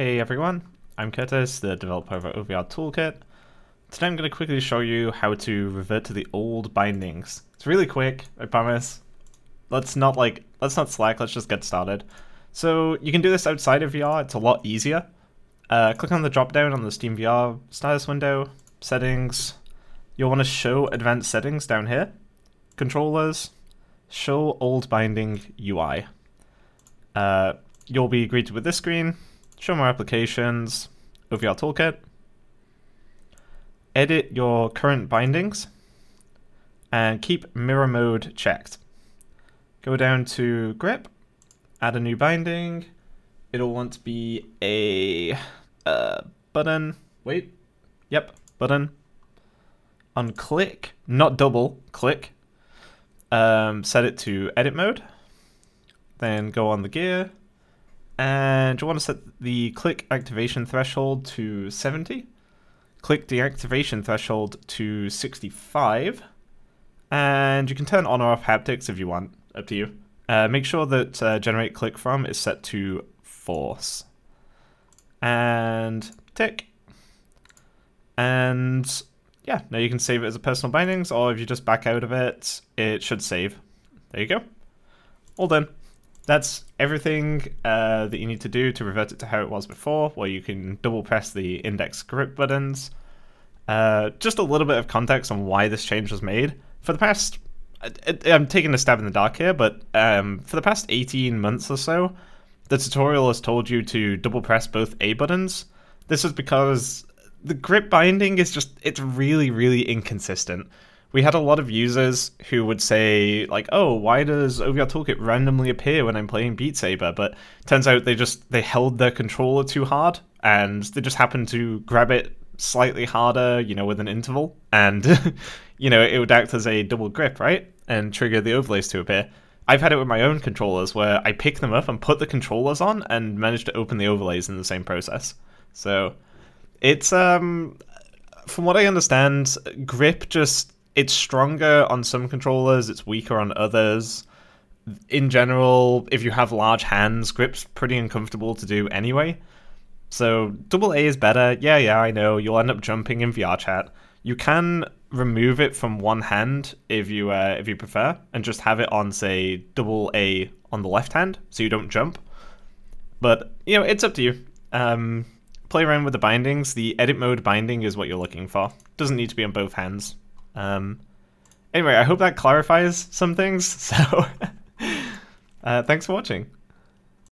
Hey everyone, I'm Curtis, the developer of OVR Toolkit. Today I'm going to quickly show you how to revert to the old bindings. It's really quick, I promise. Let's not like, let's not slack, let's just get started. So you can do this outside of VR, it's a lot easier. Uh, click on the drop down on the Steam VR status window, settings. You'll want to show advanced settings down here. Controllers, show old binding UI. Uh, you'll be greeted with this screen, show more applications, OVR Toolkit, edit your current bindings, and keep mirror mode checked. Go down to grip, add a new binding. It'll want to be a uh, button. Wait. Yep, button. On click, not double, click. Um, set it to edit mode. Then go on the gear, and you want to set the click activation threshold to 70, click deactivation threshold to 65, and you can turn on or off haptics if you want, up to you. Uh, make sure that uh, generate click from is set to force. And tick. And yeah, now you can save it as a personal bindings, or if you just back out of it, it should save. There you go. All done that's everything uh, that you need to do to revert it to how it was before, where you can double press the index grip buttons. Uh, just a little bit of context on why this change was made. For the past, I'm taking a stab in the dark here, but um, for the past 18 months or so, the tutorial has told you to double press both A buttons. This is because the grip binding is just, it's really, really inconsistent we had a lot of users who would say like, "Oh, why does OVR Toolkit randomly appear when I'm playing Beat Saber?" But turns out they just they held their controller too hard, and they just happened to grab it slightly harder, you know, with an interval, and you know it would act as a double grip, right, and trigger the overlays to appear. I've had it with my own controllers where I pick them up and put the controllers on and manage to open the overlays in the same process. So it's um from what I understand, grip just it's stronger on some controllers, it's weaker on others. In general, if you have large hands, grip's pretty uncomfortable to do anyway. So double A is better. Yeah, yeah, I know. You'll end up jumping in VR chat. You can remove it from one hand if you uh, if you prefer, and just have it on say double A on the left hand, so you don't jump. But you know, it's up to you. Um, play around with the bindings. The edit mode binding is what you're looking for. Doesn't need to be on both hands. Um, anyway, I hope that clarifies some things. So, uh, thanks for watching.